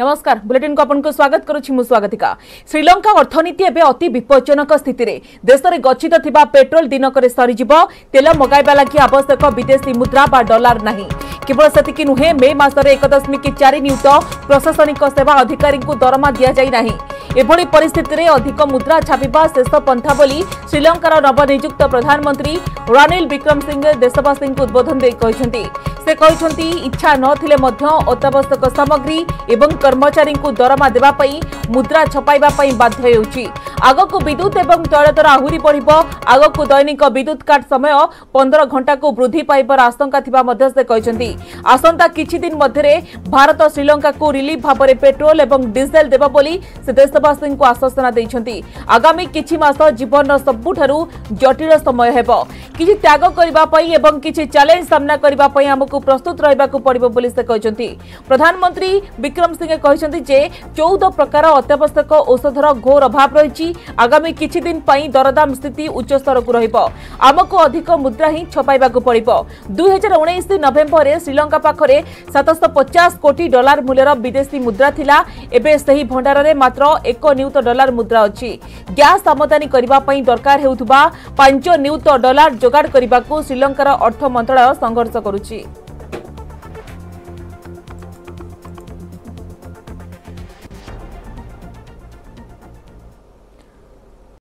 नमस्कार बुलेटिन को आपको स्वागत करुच्ची श्रीलंका अर्थनीति एवं अति विपज्जनक स्थित देश में गच्छित थिबा पेट्रोल दिनक सरीज तेल मगाइबा लगी आवश्यक विदेशी मुद्रा बा डॉलर ना केवल से नुहे मे मस एक दशमिक चारि न्यूट प्रशासनिक सेवा अधिकारी दरमा दि जाए एभଳି ପରିସ୍ଥିତିରେ मुद्रा ମୁଦ୍ରା शेष ଶେଷ ପନ୍ଥା नवनिजुक्त प्रधानमंत्री ନବନିଯୁକ୍ତ विक्रम सिंह देशवासी ସିଂହେ ଦେଶବାସୀଙ୍କୁ ଉଦ୍ବୋଧନ ସେ କହିଛନ୍ତି ଇଚ୍ଛା ନଥିଲେ ମଧ୍ୟ ଅତ୍ୟାବଶ୍ୟକ ସାମଗ୍ରୀ ଏବଂ କର୍ମଚାରୀଙ୍କୁ ଦରମା ଦେବା ପାଇଁ ମୁଦ୍ରା ଛପାଇବା ପାଇଁ ବାଧ୍ୟ ହେଉଛି আগকু বিদ্যুৎ এবং দর আহুরি বড় আগকু দৈনিক বিদ্যুৎ কাট সময় পনের ঘণ্টাকু বৃদ্ধি পাইবার আশঙ্কা থাকা সে আসন্তা কিছুদিন মধ্যে ভারত শ্রীলঙ্কাকু রিলিফ ভাবে পেট্রোল এবং ডিজেল দেব বলে সে দেশবাসী আশ্বাসনা দিয়েছেন আগামী কিছু মাস জীবন সবুঠার জটিল সময় হব কিছু ত্যাগ করা এবং কিছু চ্যালেঞ্জ সামনা করা আমি প্রস্তুত রহবাক পড়ব বলে সে প্রধানমন্ত্রী বিক্রম সিংহে যে চৌদ প্রকার অত্যাবশ্যক ঔষধর ঘোর অভাব রয়েছে ଆଗାମୀ କିଛିଦିନ ପାଇଁ ଦରଦାମ ସ୍ଥିତି ଉଚ୍ଚସ୍ତରକୁ ରହିବ ଆମକୁ ଅଧିକ ମୁଦ୍ରା ହିଁ ଛପାଇବାକୁ ପଡ଼ିବ ଦୁଇହଜାର ଉଣେଇଶ ନଭେମ୍ବରରେ ଶ୍ରୀଲଙ୍କା ପାଖରେ ସାତଶହ ପଚାଶ କୋଟି ଡଲାର ମୂଲ୍ୟର ବିଦେଶୀ ମୁଦ୍ରା ଥିଲା ଏବେ ସେହି ଭଣ୍ଡାରରେ ମାତ୍ର ଏକ ନିୟୁତ ଡଲାର ମୁଦ୍ରା ଅଛି ଗ୍ୟାସ୍ ଆମଦାନୀ କରିବା ପାଇଁ ଦରକାର ହେଉଥିବା ପାଞ୍ଚ ନିୟୁତ ଡଲାର ଯୋଗାଡ଼ କରିବାକୁ ଶ୍ରୀଲଙ୍କାର ଅର୍ଥ ମନ୍ତ୍ରଣାଳୟ ସଂଘର୍ଷ କରୁଛି